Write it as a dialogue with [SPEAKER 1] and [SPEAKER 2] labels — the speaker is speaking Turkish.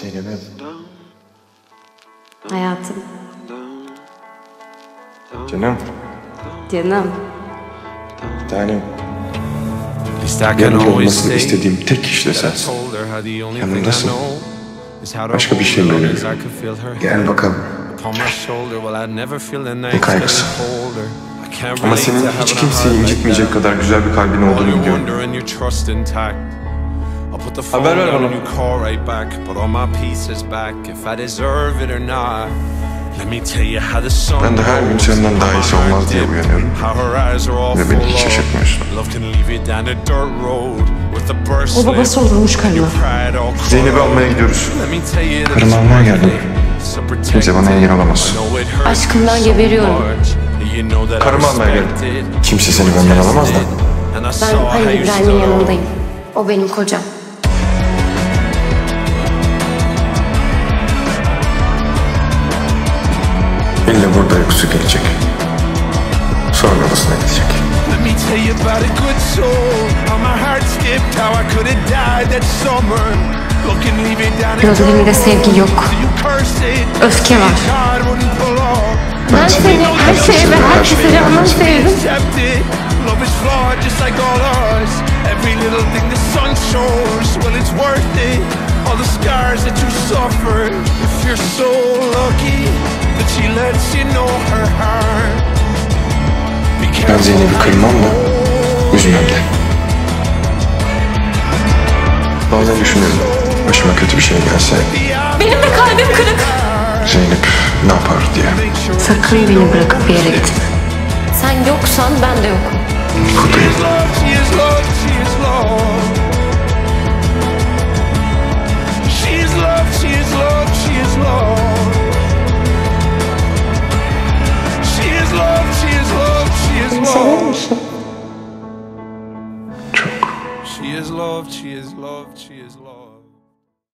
[SPEAKER 1] Zeynep'im.
[SPEAKER 2] Hayatım,
[SPEAKER 1] Canım.
[SPEAKER 2] canım.
[SPEAKER 1] Bir tanem. Yanımda olmasını istediğim tek kişi de
[SPEAKER 3] I
[SPEAKER 1] sensin. Yanımdasın.
[SPEAKER 3] know is how to
[SPEAKER 1] Başka bir şey
[SPEAKER 3] her
[SPEAKER 1] böyle
[SPEAKER 3] as I
[SPEAKER 1] yok.
[SPEAKER 3] could feel her
[SPEAKER 1] Gel bakalım. Ne kaygısı. Ama senin hiç kimseyi incitmeyecek kadar güzel bir kalbin olduğunu biliyorum.
[SPEAKER 3] I'll put the phone
[SPEAKER 1] Haber ver
[SPEAKER 3] down
[SPEAKER 1] bana.
[SPEAKER 3] and you call right back. Put all my pieces back if I deserve it or not. Let me tell you how the sun
[SPEAKER 1] Ben de her gün
[SPEAKER 3] goes,
[SPEAKER 1] senden daha
[SPEAKER 3] how
[SPEAKER 1] iyisi olmaz diye uyanıyorum.
[SPEAKER 3] How her eyes are all
[SPEAKER 1] Ve beni hiç şaşırtmıyorsun.
[SPEAKER 3] Love can leave you down a dirt road with a burst
[SPEAKER 2] O babası olurmuş
[SPEAKER 3] caught
[SPEAKER 1] Zeynep'i almaya gidiyoruz.
[SPEAKER 3] İt's
[SPEAKER 1] almaya geldim. Kimse bana engel olamaz.
[SPEAKER 2] Aşkımdan geberiyorum.
[SPEAKER 1] Karımı almaya geldim. Kimse seni benden alamaz da.
[SPEAKER 2] Ben
[SPEAKER 3] you
[SPEAKER 2] İbrahim'in yanındayım. O benim kocam.
[SPEAKER 1] Uykusu gelecek. Sonra odasına gidecek.
[SPEAKER 3] Let me tell you about a good soul. How my heart skipped, how I could have died that summer. Looking leave it down in
[SPEAKER 2] Gözlerinde sevgi yok.
[SPEAKER 3] You cursed it.
[SPEAKER 2] Öfke var.
[SPEAKER 3] God wouldn't pull off.
[SPEAKER 2] Ben seni her şeye ve herkese rağmen sevdim.
[SPEAKER 3] Love is flawed just like all ours. Every little thing the sun shows, well it's worth it. All the scars that you suffered. If you're so lucky that she lets you know her heart. Be
[SPEAKER 1] Ben Zeynep'i kırmam da üzmem de. Bazen düşünüyorum. Başıma kötü bir şey gelse
[SPEAKER 2] Benim de kalbim kırık.
[SPEAKER 1] Zeynep ne yapar diye.
[SPEAKER 2] Sakın beni bırakıp bir yere gitme. Sen yoksan ben de yokum.
[SPEAKER 3] She is loved, she is loved, she is love.